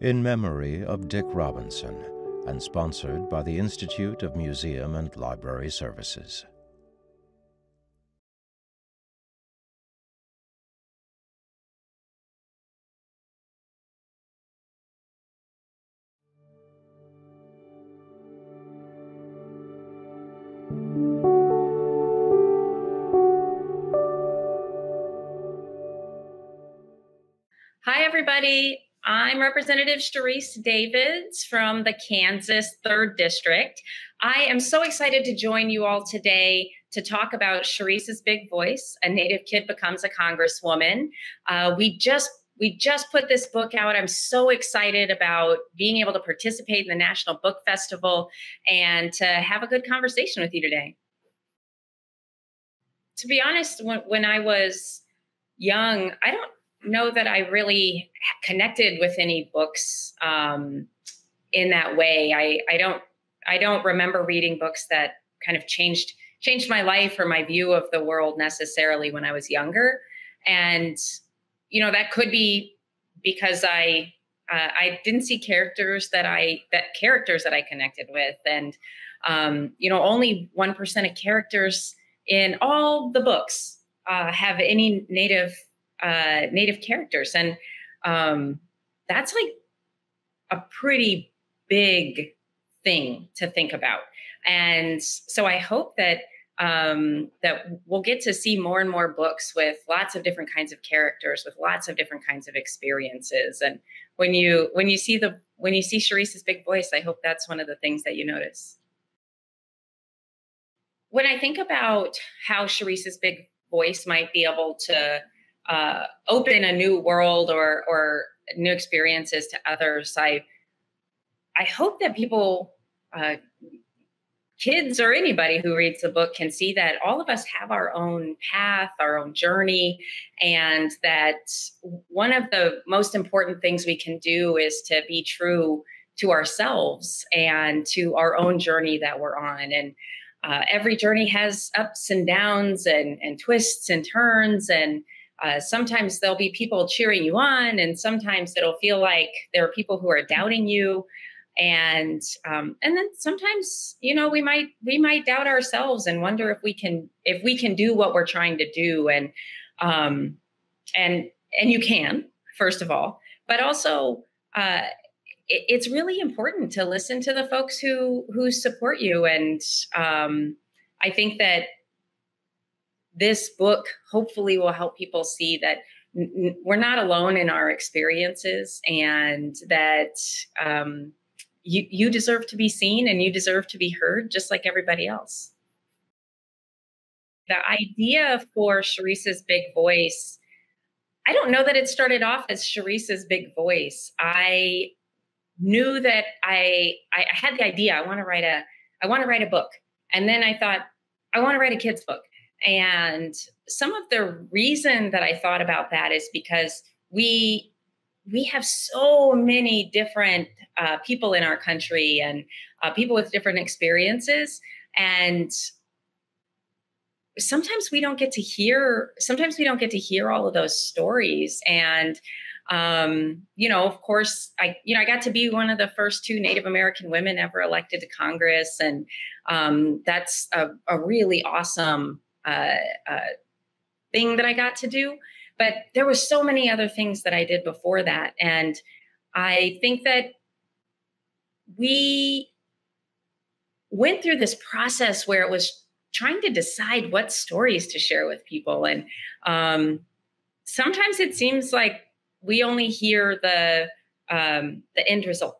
in memory of Dick Robinson and sponsored by the Institute of Museum and Library Services. Hi, everybody. I'm Representative Sharice Davids from the Kansas 3rd District. I am so excited to join you all today to talk about Sharice's Big Voice, A Native Kid Becomes a Congresswoman. Uh, we just we just put this book out. I'm so excited about being able to participate in the National Book Festival and to have a good conversation with you today. To be honest, when, when I was young, I don't know that I really connected with any books um, in that way. I, I don't I don't remember reading books that kind of changed changed my life or my view of the world necessarily when I was younger. And you know that could be because I uh, I didn't see characters that I that characters that I connected with, and um, you know only one percent of characters in all the books uh, have any native uh, native characters, and um, that's like a pretty big thing to think about. And so I hope that um, that we'll get to see more and more books with lots of different kinds of characters, with lots of different kinds of experiences. And when you when you see the when you see Sharice's big voice, I hope that's one of the things that you notice. When I think about how Sharice's big voice might be able to uh, open a new world or or new experiences to others. I I hope that people, uh, kids or anybody who reads the book, can see that all of us have our own path, our own journey, and that one of the most important things we can do is to be true to ourselves and to our own journey that we're on and. Uh, every journey has ups and downs and, and twists and turns and uh, sometimes there'll be people cheering you on, and sometimes it'll feel like there are people who are doubting you, and um, and then sometimes you know we might we might doubt ourselves and wonder if we can if we can do what we're trying to do, and um, and and you can first of all, but also. Uh, it's really important to listen to the folks who who support you. And um, i think that this book hopefully will help people see that n- we're not alone in our experiences and that um, you, you deserve to be seen and you deserve to be heard just like everybody else. The idea for Sharice's big voice, I don't know that it started off as Sharice's big voice. I knew that I, I had the idea I want to write a I want to write a book. And then I thought, I want to write a kid's book. And some of the reason that I thought about that is because we we have so many different uh, people in our country and uh, people with different experiences. And sometimes we don't get to hear sometimes we don't get to hear all of those stories. And um, you know of course i you know i got to be one of the first two native american women ever elected to congress. And um, that's a, a really awesome uh, uh, thing that I got to do. But there were so many other things that I did before that. And I think that we went through this process where it was trying to decide what stories to share with people. And um, sometimes it seems like we only hear the um, the end result.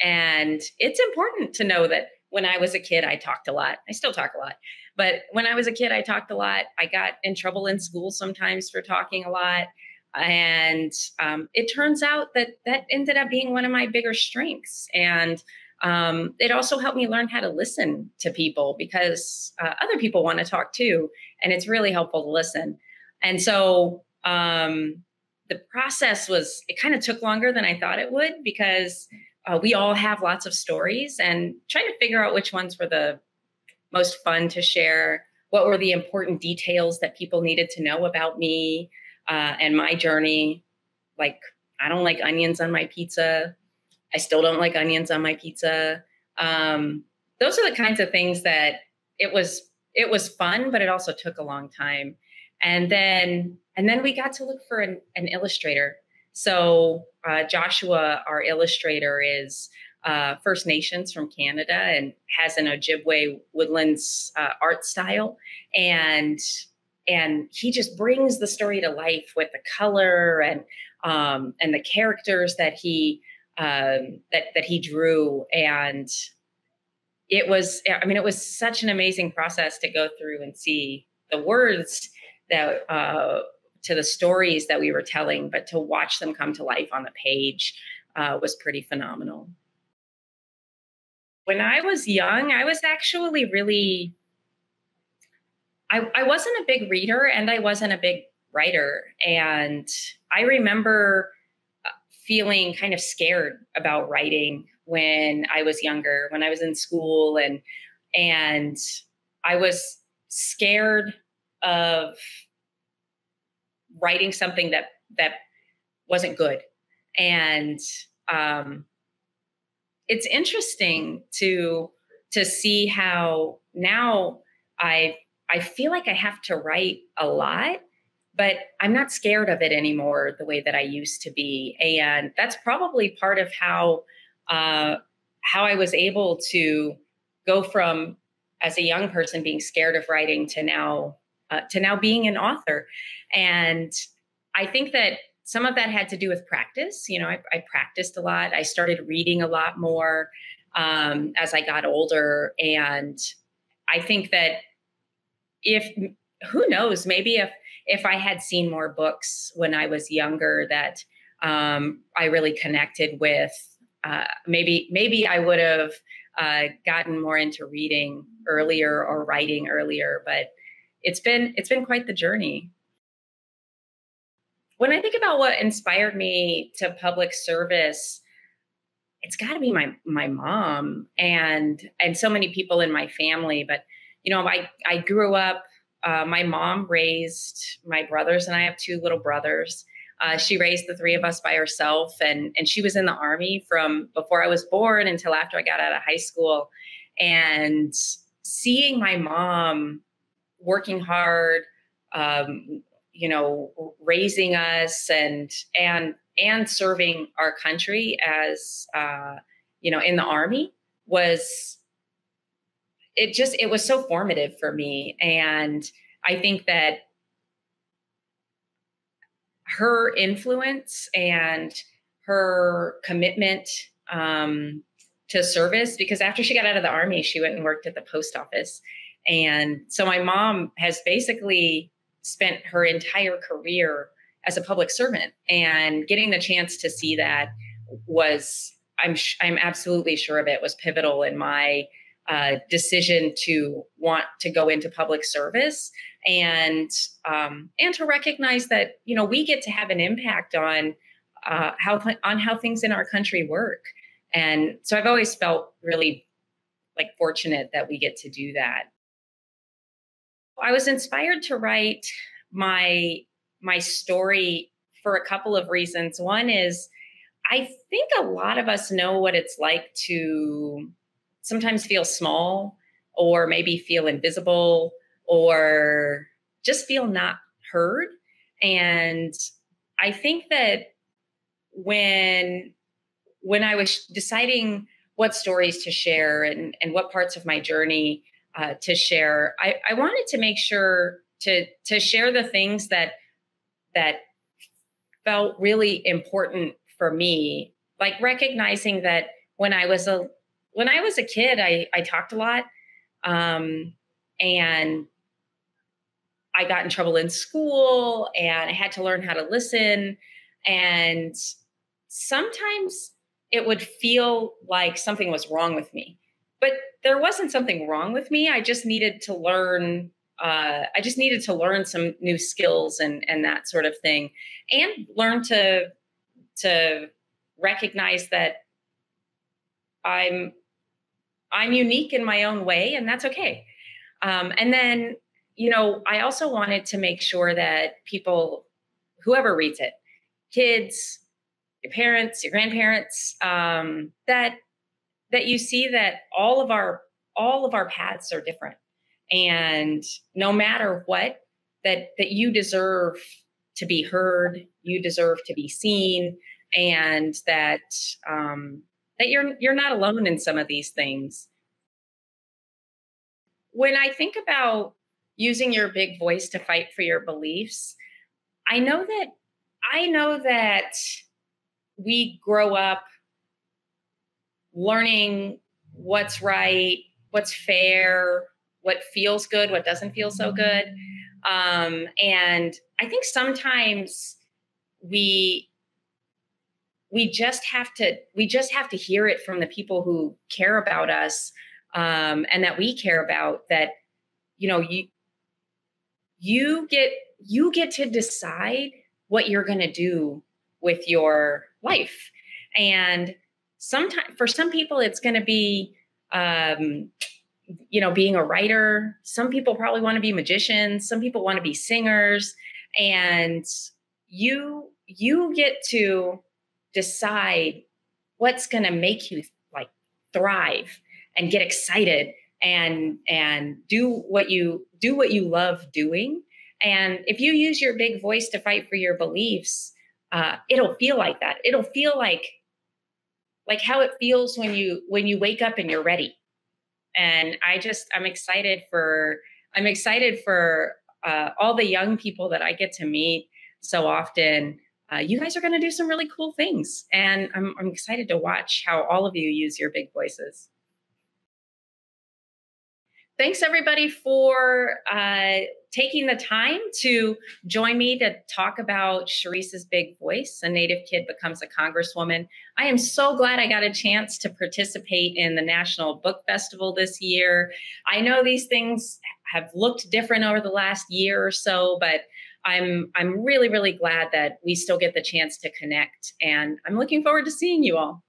And it's important to know that when I was a kid, I talked a lot. I still talk a lot. But when I was a kid, I talked a lot. I got in trouble in school sometimes for talking a lot. And um, it turns out that that ended up being one of my bigger strengths. And um, it also helped me learn how to listen to people because uh, other people want to talk too. And it's really helpful to listen. And so um, the process was, it kind of took longer than I thought it would because uh, we all have lots of stories and trying to figure out which ones were the most fun to share what were the important details that people needed to know about me uh, and my journey like i don't like onions on my pizza I still don't like onions on my pizza. Um, those are the kinds of things that it was it was fun, but it also took a long time. And then and then we got to look for an, an illustrator. So uh, Joshua, our illustrator, is uh, First Nations from Canada and has an Ojibwe woodlands uh, art style, and and he just brings the story to life with the color and um, and the characters that he um, that that he drew, and it was I mean it was such an amazing process to go through and see the words that uh, to the stories that we were telling, but to watch them come to life on the page uh, was pretty phenomenal. When I was young, I was actually really I, I wasn't a big reader and I wasn't a big writer. And I remember uh, feeling kind of scared about writing when I was younger, when I was in school and and I was scared of writing something that that wasn't good. And um it's interesting to to see how now I I feel like I have to write a lot, but I'm not scared of it anymore the way that I used to be. And that's probably part of how uh, how I was able to go from as a young person being scared of writing to now uh, to now being an author. And I think that some of that had to do with practice. You know, I, I practiced a lot. I started reading a lot more um, as I got older, and I think that if who knows, maybe if if I had seen more books when I was younger that um, I really connected with, uh, maybe maybe I would have uh, gotten more into reading earlier or writing earlier. But it's been it's been quite the journey. When I think about what inspired me to public service, it's got to be my my mom and and so many people in my family. But you know, I, I grew up, uh, my mom raised my brothers, and I have two little brothers. Uh, she raised the three of us by herself, and, and she was in the army from before I was born until after I got out of high school. And seeing my mom working hard, um, you know, raising us and and and serving our country as uh, you know in the army was it just it was so formative for me. And i think that her influence and her commitment um, to service because after she got out of the army she went and worked at the post office and so my mom has basically spent her entire career as a public servant and getting the chance to see that was i'm i'm absolutely sure of it was pivotal in my uh, decision to want to go into public service and um, and to recognize that you know we get to have an impact on uh, how on how things in our country work. And so i've always felt really like fortunate that we get to do that i was inspired to write my my story for a couple of reasons one is i think a lot of us know what it's like to sometimes feel small or maybe feel invisible or just feel not heard. And I think that when when I was deciding what stories to share and, and what parts of my journey uh, to share, I, I wanted to make sure to to share the things that that felt really important for me, like recognizing that when I was a when I was a kid, I, I talked a lot. Um, and I got in trouble in school and I had to learn how to listen. And sometimes it would feel like something was wrong with me. But there wasn't something wrong with me. I just needed to learn. Uh, I just needed to learn some new skills and and that sort of thing, and learn to to recognize that I'm I'm unique in my own way, and that's okay. Um, and then, you know, I also wanted to make sure that people, whoever reads it, kids, your parents, your grandparents, um, that that you see that all of our all of our paths are different, and no matter what, that that you deserve to be heard, you deserve to be seen, and that um, that you're you're not alone in some of these things. When I think about using your big voice to fight for your beliefs, I know that I know that we grow up learning what's right, what's fair, what feels good, what doesn't feel so good. Um, and I think sometimes we we just have to we just have to hear it from the people who care about us um, and that we care about that you know you you get you get to decide what you're going to do with your life and sometimes for some people it's going to be um, you know being a writer. Some people probably want to be magicians. Some people want to be singers. And you you get to decide what's going to make you like thrive and get excited and and do what you do what you love doing. And if you use your big voice to fight for your beliefs uh, it'll feel like that. It'll feel like like how it feels when you when you wake up and you're ready. And i just i'm excited for i'm excited for uh, all the young people that i get to meet so often. Uh, you guys are going to do some really cool things and I'm, I'm excited to watch how all of you use your big voices thanks everybody for uh, taking the time to join me to talk about Sharice's Big Voice, a Native kid becomes a Congresswoman. I am so glad I got a chance to participate in the National Book Festival this year. I know these things have looked different over the last year or so, but I'm I'm really really glad that we still get the chance to connect and I'm looking forward to seeing you all.